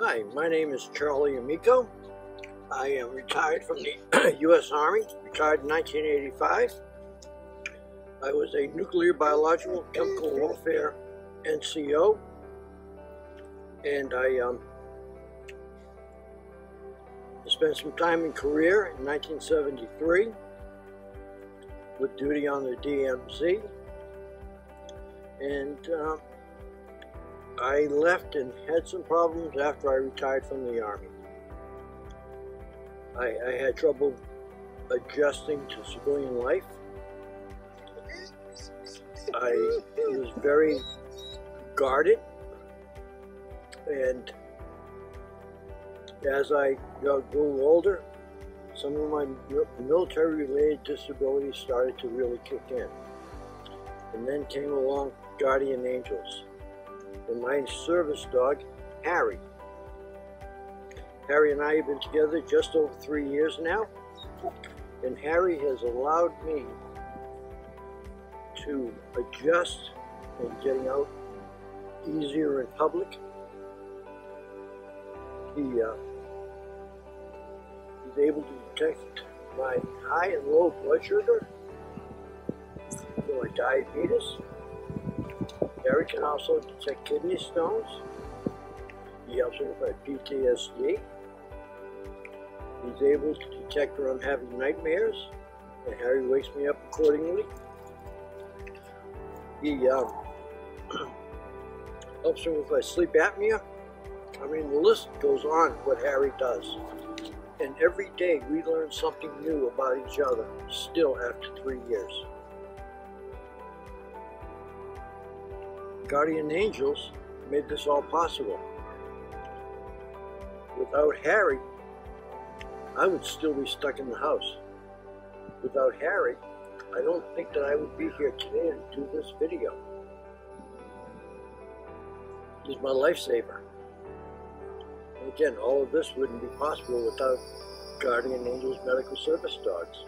Hi, my name is Charlie Amico. I am retired from the U.S. Army, retired in 1985. I was a nuclear biological chemical warfare NCO, and I um, spent some time in Korea in 1973 with duty on the DMZ, and uh, I left and had some problems after I retired from the Army. I, I had trouble adjusting to civilian life. I was very guarded and as I grew older, some of my military related disabilities started to really kick in. And then came along guardian angels and my service dog, Harry. Harry and I have been together just over three years now, and Harry has allowed me to adjust and getting out easier in public. He uh, he's able to detect my high and low blood sugar, for my diabetes, Harry can also detect kidney stones. He helps me with my PTSD. He's able to detect when I'm having nightmares, and Harry wakes me up accordingly. He um, helps me with my sleep apnea. I mean, the list goes on what Harry does. And every day we learn something new about each other, still after three years. Guardian angels made this all possible. Without Harry, I would still be stuck in the house. Without Harry, I don't think that I would be here today to do this video. He's my lifesaver. And again, all of this wouldn't be possible without Guardian Angels Medical Service Dogs.